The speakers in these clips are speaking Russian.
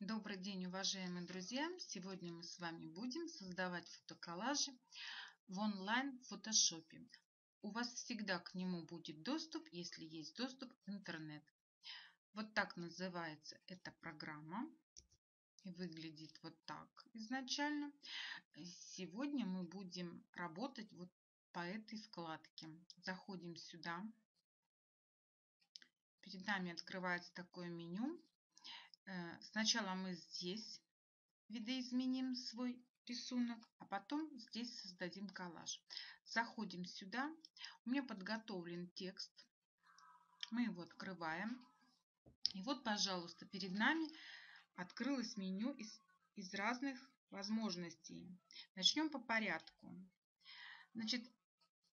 Добрый день, уважаемые друзья! Сегодня мы с вами будем создавать фотоколлажи в онлайн-фотошопе. У вас всегда к нему будет доступ, если есть доступ в интернет. Вот так называется эта программа. И выглядит вот так изначально. Сегодня мы будем работать вот по этой вкладке. Заходим сюда. Перед нами открывается такое меню сначала мы здесь видоизменим свой рисунок, а потом здесь создадим коллаж. Заходим сюда. У меня подготовлен текст. Мы его открываем. И вот, пожалуйста, перед нами открылось меню из, из разных возможностей. Начнем по порядку. Значит,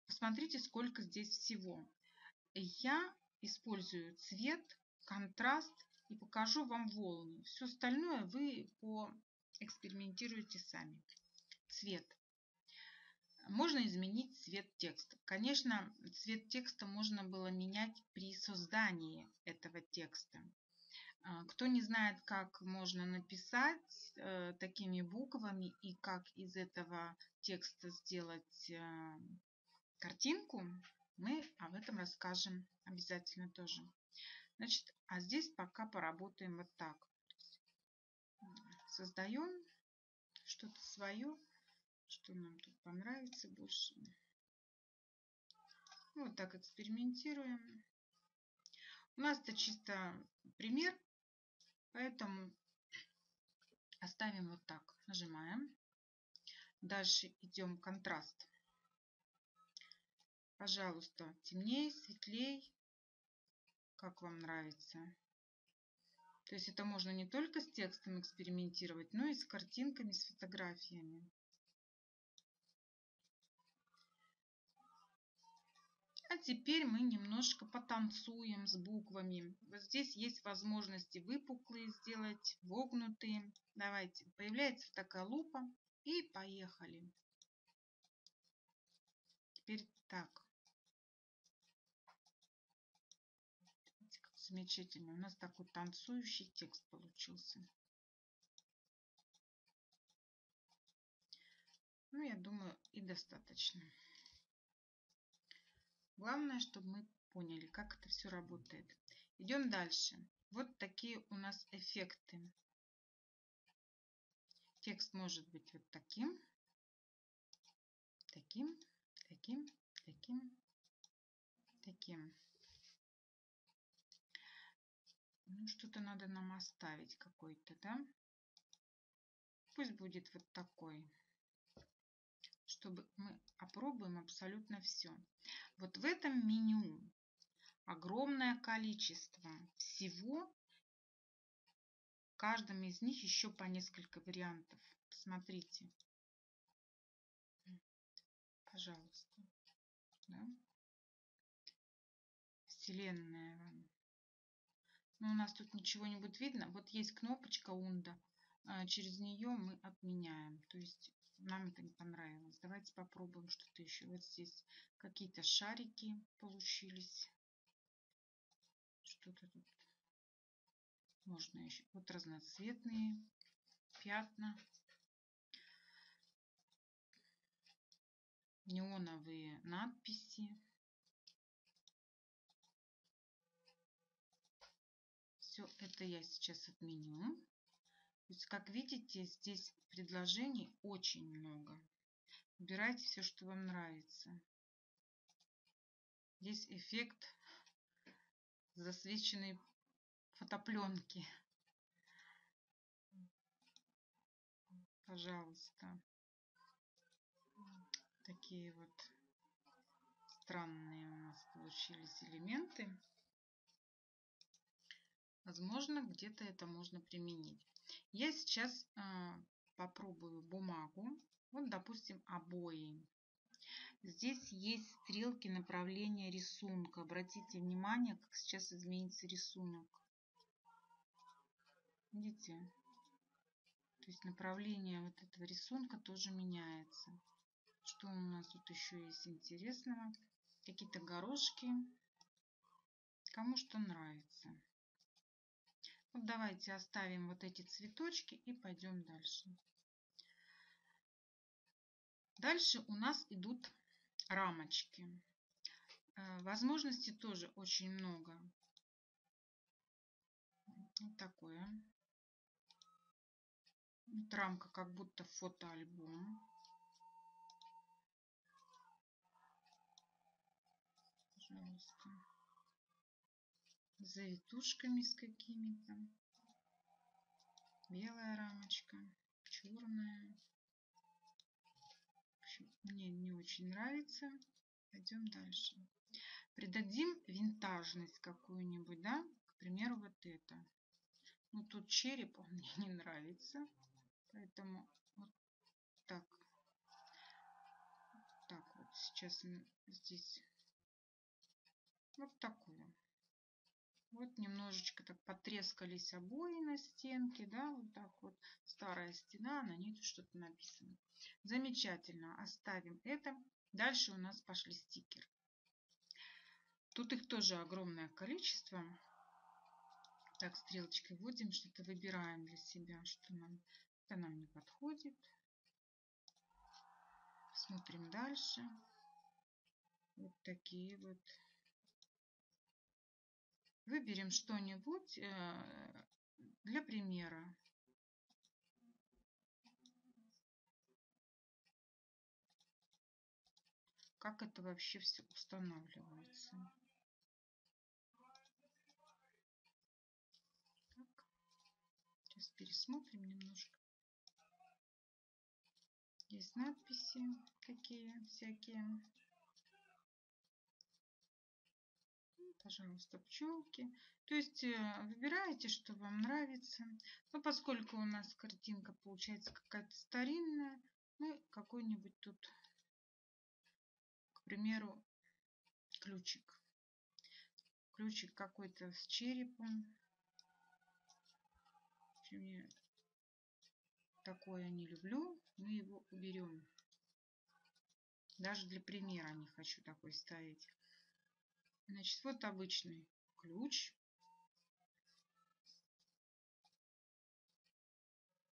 посмотрите, сколько здесь всего. Я использую цвет, контраст и покажу вам волны. Все остальное вы поэкспериментируете сами. Цвет. Можно изменить цвет текста. Конечно, цвет текста можно было менять при создании этого текста. А, кто не знает, как можно написать э, такими буквами и как из этого текста сделать э, картинку, мы об этом расскажем обязательно тоже. Значит, а здесь пока поработаем вот так. Создаем что-то свое, что нам тут понравится больше. Вот так экспериментируем. У нас это чисто пример, поэтому оставим вот так. Нажимаем. Дальше идем контраст. Пожалуйста, темнее, светлей как вам нравится. То есть это можно не только с текстом экспериментировать, но и с картинками, с фотографиями. А теперь мы немножко потанцуем с буквами. Вот здесь есть возможности выпуклые сделать, вогнутые. Давайте. Появляется такая лупа. И поехали. Теперь так. Замечательно. У нас такой танцующий текст получился. Ну, я думаю, и достаточно. Главное, чтобы мы поняли, как это все работает. Идем дальше. Вот такие у нас эффекты. Текст может быть вот таким, таким, таким, таким, таким. Ну, что-то надо нам оставить какой-то, да? Пусть будет вот такой. Чтобы мы опробуем абсолютно все. Вот в этом меню огромное количество всего. В каждом из них еще по несколько вариантов. Посмотрите. Пожалуйста. Да? Вселенная. Но у нас тут ничего не будет видно. Вот есть кнопочка Унда. А, через нее мы отменяем. То есть нам это не понравилось. Давайте попробуем что-то еще. Вот здесь какие-то шарики получились. Что-то тут можно еще. Вот разноцветные пятна. Неоновые надписи. Все это я сейчас отменю. То есть, как видите, здесь предложений очень много. Выбирайте все, что вам нравится. Здесь эффект засвеченной фотопленки. Пожалуйста. Такие вот странные у нас получились элементы. Возможно, где-то это можно применить. Я сейчас э, попробую бумагу. Вот, допустим, обои. Здесь есть стрелки направления рисунка. Обратите внимание, как сейчас изменится рисунок. Видите? То есть направление вот этого рисунка тоже меняется. Что у нас тут еще есть интересного? Какие-то горошки. Кому что нравится. Давайте оставим вот эти цветочки и пойдем дальше. Дальше у нас идут рамочки. Э, возможностей тоже очень много. Вот такое. Вот рамка как будто фотоальбом. Пожалуйста. Завитушками с какими-то. Белая рамочка, черная. Мне не очень нравится. Пойдем дальше. Придадим винтажность какую-нибудь, да? К примеру, вот это. Ну, тут череп, он мне не нравится. Поэтому вот так. Так вот, сейчас здесь вот такое. Вот немножечко так потрескались обои на стенке, да, вот так вот. Старая стена, на ней что-то написано. Замечательно, оставим это. Дальше у нас пошли стикеры. Тут их тоже огромное количество. Так, стрелочкой вводим, что-то выбираем для себя, что нам, это нам не подходит. Смотрим дальше. Вот такие вот Выберем что-нибудь э, для примера. Как это вообще все устанавливается. Так. Сейчас пересмотрим немножко. Есть надписи какие всякие. Пожалуйста, пчелки. То есть э, выбираете, что вам нравится. Но поскольку у нас картинка получается какая-то старинная, мы какой-нибудь тут, к примеру, ключик. Ключик какой-то с черепом. Я такое не люблю. Мы его уберем. Даже для примера не хочу такой ставить. Значит, вот обычный ключ.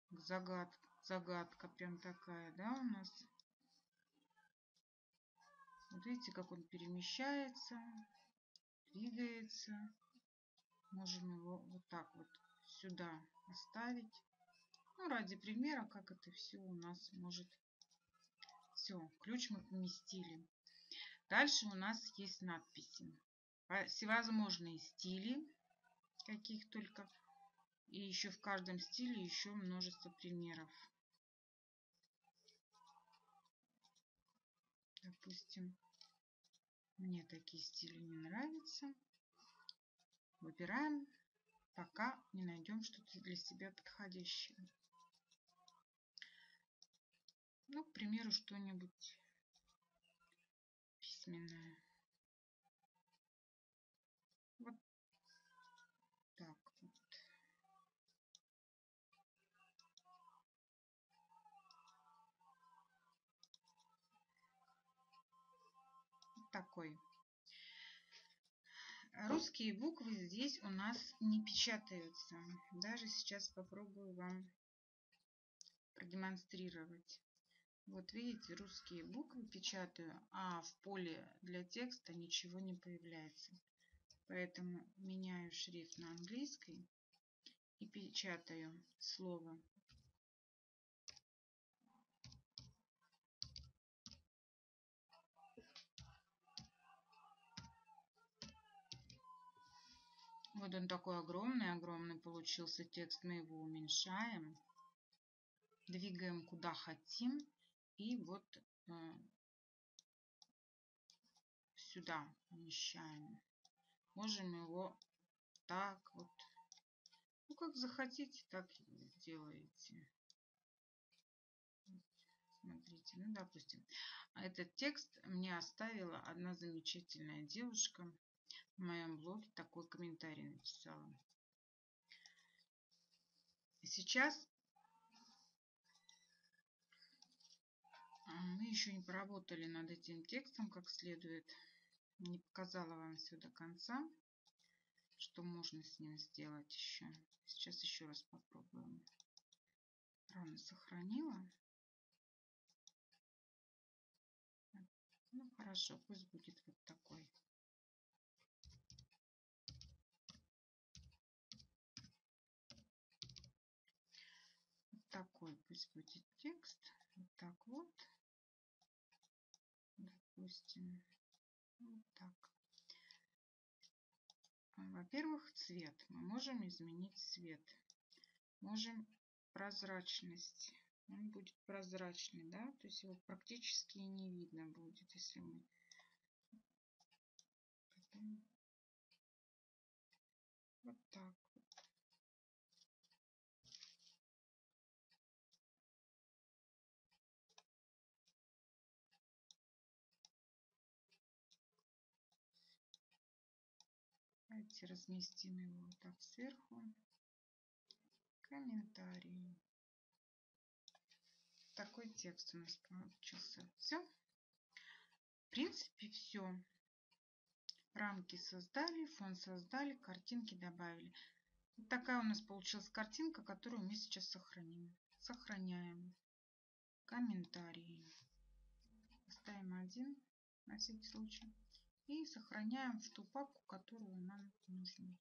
Загадка, загадка прям такая, да, у нас. Вот видите, как он перемещается, двигается. Можем его вот так вот сюда оставить. Ну, ради примера, как это все у нас может. Все, ключ мы поместили. Дальше у нас есть надписи всевозможные стили, каких только. И еще в каждом стиле еще множество примеров. Допустим, мне такие стили не нравятся. Выбираем, пока не найдем что-то для себя подходящее. Ну, к примеру, что-нибудь письменное. Такой. Русские буквы здесь у нас не печатаются. Даже сейчас попробую вам продемонстрировать. Вот видите, русские буквы печатаю, а в поле для текста ничего не появляется. Поэтому меняю шрифт на английский и печатаю слово Вот он такой огромный-огромный получился текст. Мы его уменьшаем. Двигаем куда хотим. И вот э, сюда помещаем. Можем его так вот. Ну, как захотите, так делаете. Смотрите, ну, допустим, этот текст мне оставила одна замечательная девушка в моем блоге такой комментарий написала. Сейчас мы еще не поработали над этим текстом как следует. Не показала вам все до конца. что можно с ним сделать еще. Сейчас еще раз попробуем. Рано сохранила. Ну хорошо, пусть будет вот такой. Вот такой пусть будет текст. Вот так вот. Допустим, вот так. Во-первых, цвет. Мы можем изменить цвет. Можем прозрачность. Он будет прозрачный, да, то есть его практически не видно будет, если мы вот так вот. Давайте разместим его вот так сверху комментарии. Такой текст у нас получился. Все. В принципе, все. Рамки создали, фон создали, картинки добавили. Вот такая у нас получилась картинка, которую мы сейчас сохраним. Сохраняем. Комментарии. Ставим один на всякий случай. И сохраняем в ту папку, которую нам нужно.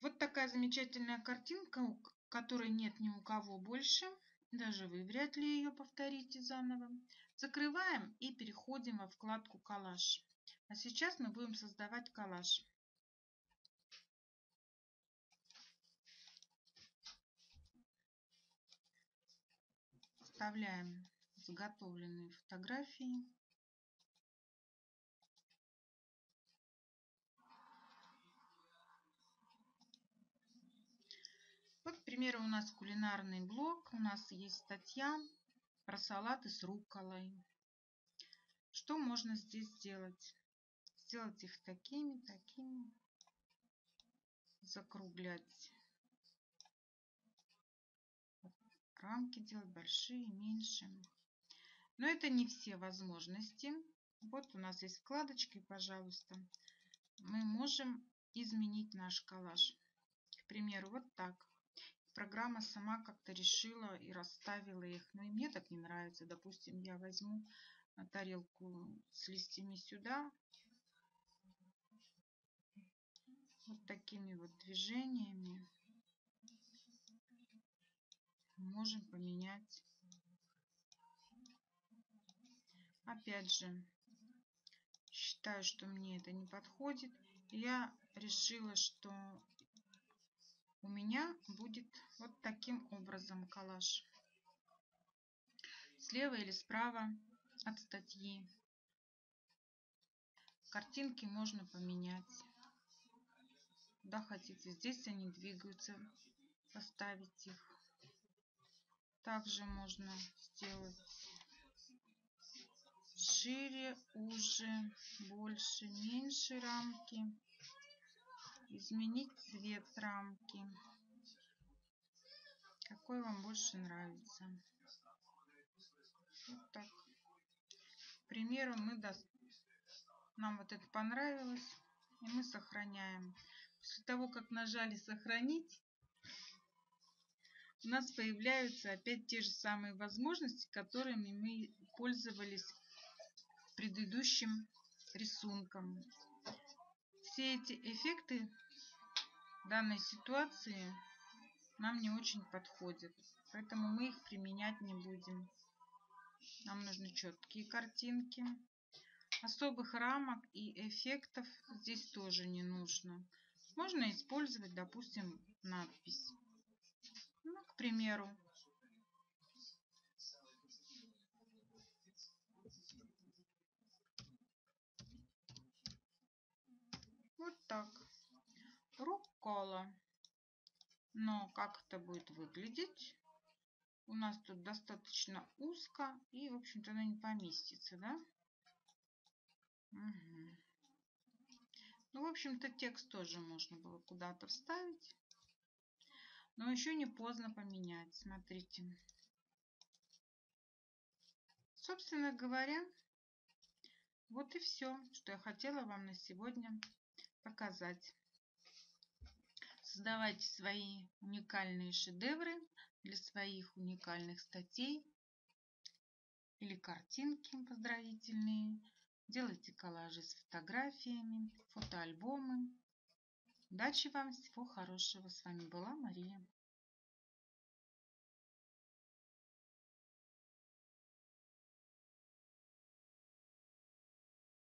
Вот такая замечательная картинка, которой нет ни у кого больше. Даже вы вряд ли ее повторите заново. Закрываем и переходим во вкладку «Коллаж». А сейчас мы будем создавать коллаж. Вставляем заготовленные фотографии. К примеру, у нас кулинарный блог. У нас есть статья про салаты с рукколой. Что можно здесь сделать? Сделать их такими, такими. Закруглять. Рамки делать большие, меньше. Но это не все возможности. Вот у нас есть вкладочки, пожалуйста. Мы можем изменить наш коллаж. К примеру, вот так программа сама как-то решила и расставила их. Но и мне так не нравится. Допустим, я возьму тарелку с листьями сюда. Вот такими вот движениями можем поменять. Опять же, считаю, что мне это не подходит. Я решила, что меня будет вот таким образом коллаж. Слева или справа от статьи. Картинки можно поменять. Куда хотите. Здесь они двигаются. Поставить их. Также можно сделать шире, уже, больше, меньше рамки изменить цвет рамки. Какой вам больше нравится. Вот так. К примеру, мы до... нам вот это понравилось. И мы сохраняем. После того, как нажали сохранить, у нас появляются опять те же самые возможности, которыми мы пользовались предыдущим рисунком. Все эти эффекты данной ситуации нам не очень подходит. Поэтому мы их применять не будем. Нам нужны четкие картинки. Особых рамок и эффектов здесь тоже не нужно. Можно использовать, допустим, надпись. Ну, к примеру, вот так руккола. Но как это будет выглядеть? У нас тут достаточно узко и, в общем-то, она не поместится, да? Угу. Ну, в общем-то, текст тоже можно было куда-то вставить. Но еще не поздно поменять. Смотрите. Собственно говоря, вот и все, что я хотела вам на сегодня показать. Создавайте свои уникальные шедевры для своих уникальных статей или картинки поздравительные. Делайте коллажи с фотографиями, фотоальбомы. Удачи вам, всего хорошего. С вами была Мария.